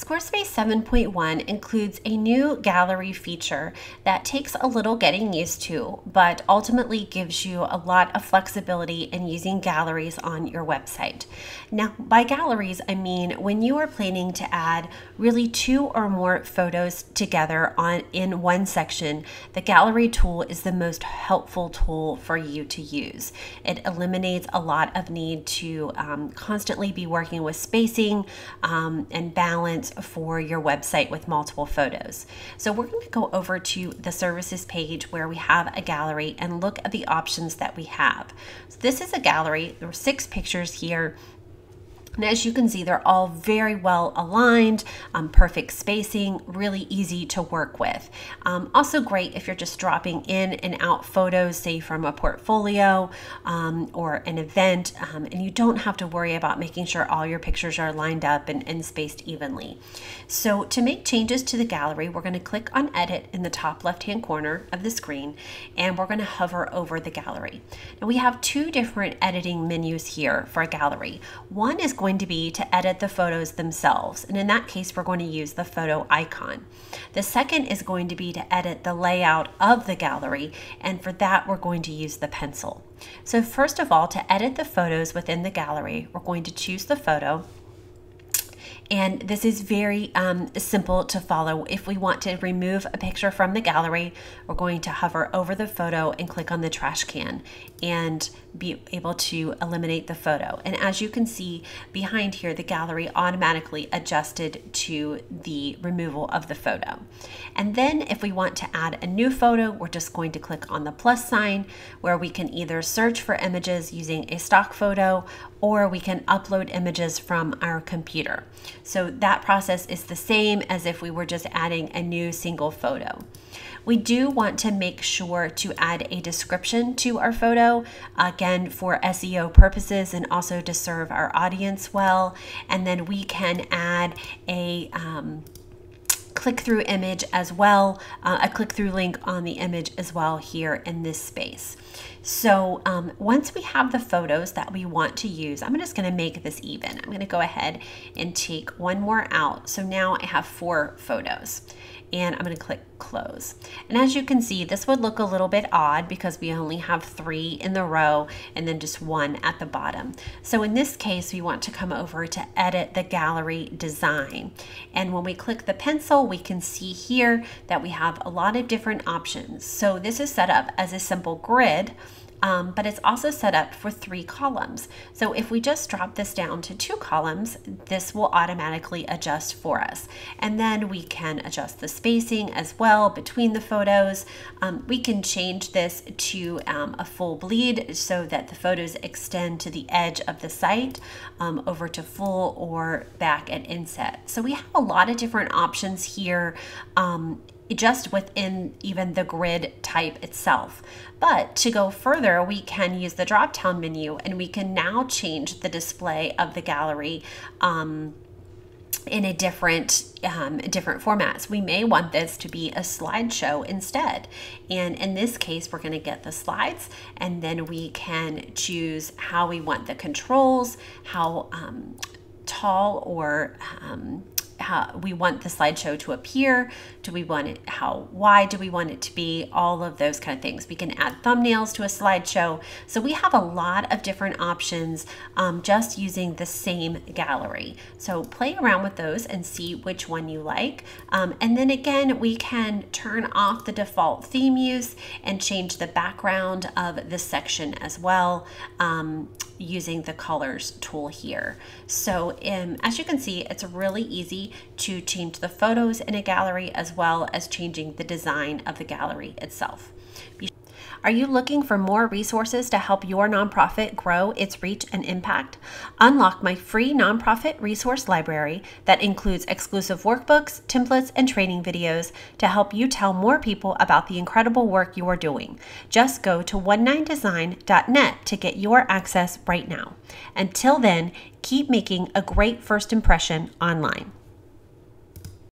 Squarespace 7.1 includes a new gallery feature that takes a little getting used to, but ultimately gives you a lot of flexibility in using galleries on your website. Now, by galleries, I mean when you are planning to add really two or more photos together on in one section, the gallery tool is the most helpful tool for you to use. It eliminates a lot of need to um, constantly be working with spacing um, and balance for your website with multiple photos. So we're going to go over to the services page where we have a gallery and look at the options that we have. So this is a gallery. There are six pictures here and as you can see, they're all very well aligned, um, perfect spacing, really easy to work with. Um, also great if you're just dropping in and out photos, say from a portfolio um, or an event, um, and you don't have to worry about making sure all your pictures are lined up and, and spaced evenly. So to make changes to the gallery, we're going to click on Edit in the top left-hand corner of the screen, and we're going to hover over the gallery. Now we have two different editing menus here for a gallery. One is going to be to edit the photos themselves. And in that case, we're going to use the photo icon. The second is going to be to edit the layout of the gallery. And for that, we're going to use the pencil. So first of all, to edit the photos within the gallery, we're going to choose the photo and this is very um, simple to follow. If we want to remove a picture from the gallery, we're going to hover over the photo and click on the trash can and be able to eliminate the photo. And as you can see behind here, the gallery automatically adjusted to the removal of the photo. And then if we want to add a new photo, we're just going to click on the plus sign where we can either search for images using a stock photo or we can upload images from our computer. So that process is the same as if we were just adding a new single photo. We do want to make sure to add a description to our photo, again, for SEO purposes and also to serve our audience well. And then we can add a um, click-through image as well, uh, a click-through link on the image as well here in this space. So um, once we have the photos that we want to use, I'm just gonna make this even. I'm gonna go ahead and take one more out. So now I have four photos and I'm going to click close. And as you can see, this would look a little bit odd because we only have three in the row and then just one at the bottom. So in this case, we want to come over to edit the gallery design. And when we click the pencil, we can see here that we have a lot of different options. So this is set up as a simple grid um, but it's also set up for three columns. So if we just drop this down to two columns, this will automatically adjust for us. And then we can adjust the spacing as well between the photos. Um, we can change this to um, a full bleed so that the photos extend to the edge of the site um, over to full or back at inset. So we have a lot of different options here um, just within even the grid type itself. But to go further, we can use the drop down menu and we can now change the display of the gallery um, in a different um, different formats. We may want this to be a slideshow instead. And in this case, we're going to get the slides and then we can choose how we want the controls, how um, tall or um, how we want the slideshow to appear. Do we want it, how wide do we want it to be? All of those kind of things. We can add thumbnails to a slideshow. So we have a lot of different options um, just using the same gallery. So play around with those and see which one you like. Um, and then again, we can turn off the default theme use and change the background of the section as well. Um, using the colors tool here. So um, as you can see, it's really easy to change the photos in a gallery as well as changing the design of the gallery itself. Are you looking for more resources to help your nonprofit grow its reach and impact? Unlock my free nonprofit resource library that includes exclusive workbooks, templates, and training videos to help you tell more people about the incredible work you are doing. Just go to oneninedesign.net to get your access right now. Until then, keep making a great first impression online.